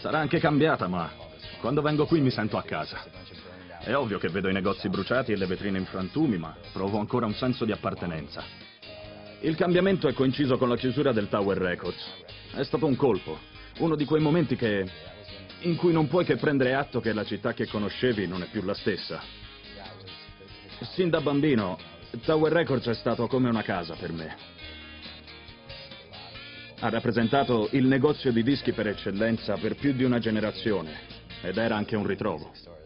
Sarà anche cambiata, ma quando vengo qui mi sento a casa. È ovvio che vedo i negozi bruciati e le vetrine in frantumi, ma provo ancora un senso di appartenenza. Il cambiamento è coinciso con la chiusura del Tower Records. È stato un colpo, uno di quei momenti che... in cui non puoi che prendere atto che la città che conoscevi non è più la stessa. Sin da bambino, Tower Records è stato come una casa per me. Ha rappresentato il negozio di dischi per eccellenza per più di una generazione ed era anche un ritrovo.